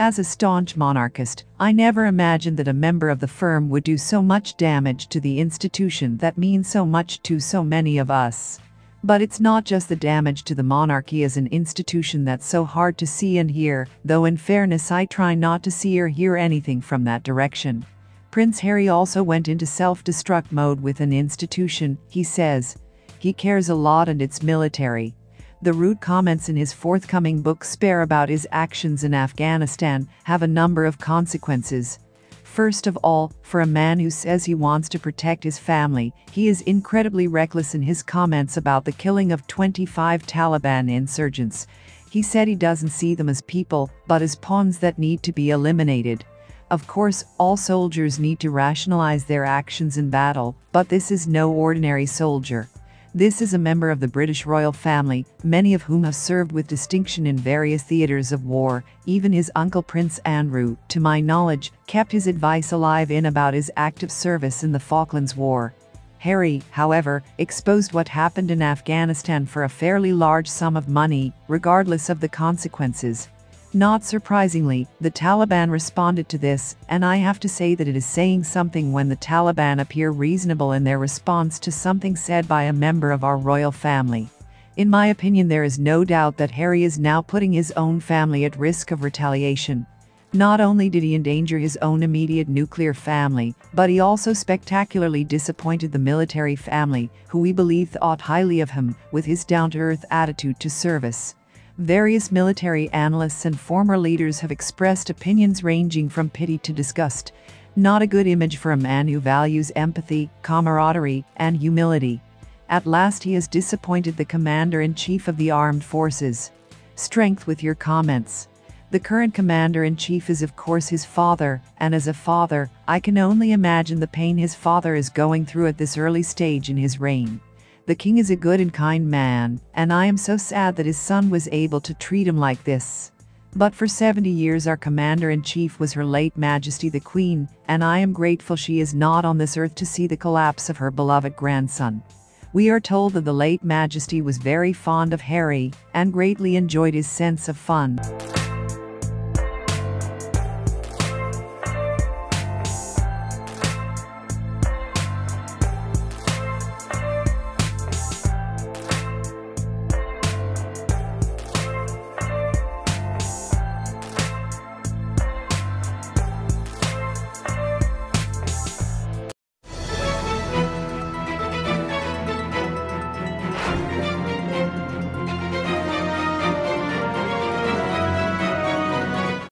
As a staunch monarchist, I never imagined that a member of the firm would do so much damage to the institution that means so much to so many of us. But it's not just the damage to the monarchy as an institution that's so hard to see and hear, though in fairness I try not to see or hear anything from that direction. Prince Harry also went into self-destruct mode with an institution, he says. He cares a lot and it's military. The rude comments in his forthcoming book Spare about his actions in Afghanistan have a number of consequences. First of all, for a man who says he wants to protect his family, he is incredibly reckless in his comments about the killing of 25 Taliban insurgents. He said he doesn't see them as people, but as pawns that need to be eliminated. Of course, all soldiers need to rationalize their actions in battle, but this is no ordinary soldier. This is a member of the British royal family, many of whom have served with distinction in various theatres of war. Even his uncle Prince Andrew, to my knowledge, kept his advice alive in about his active service in the Falklands War. Harry, however, exposed what happened in Afghanistan for a fairly large sum of money, regardless of the consequences. Not surprisingly, the Taliban responded to this, and I have to say that it is saying something when the Taliban appear reasonable in their response to something said by a member of our royal family. In my opinion, there is no doubt that Harry is now putting his own family at risk of retaliation. Not only did he endanger his own immediate nuclear family, but he also spectacularly disappointed the military family, who we believe thought highly of him, with his down-to-earth attitude to service. Various military analysts and former leaders have expressed opinions ranging from pity to disgust. Not a good image for a man who values empathy, camaraderie, and humility. At last he has disappointed the Commander-in-Chief of the Armed Forces. Strength with your comments. The current Commander-in-Chief is of course his father, and as a father, I can only imagine the pain his father is going through at this early stage in his reign. The king is a good and kind man, and I am so sad that his son was able to treat him like this. But for 70 years our commander-in-chief was her late majesty the queen, and I am grateful she is not on this earth to see the collapse of her beloved grandson. We are told that the late majesty was very fond of Harry, and greatly enjoyed his sense of fun.